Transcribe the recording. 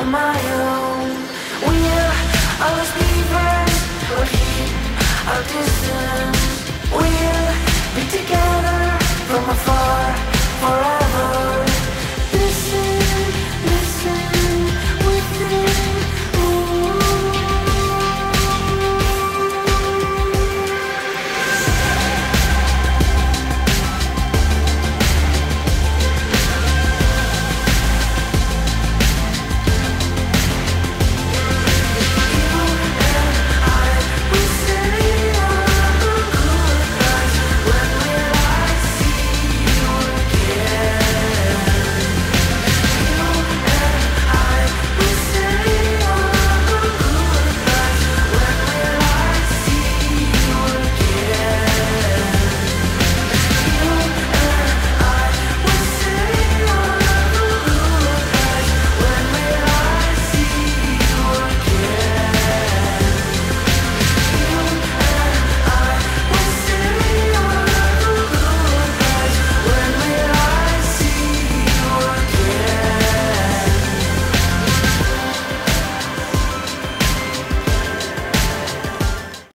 On my own. We're always leaving, but keep our distance.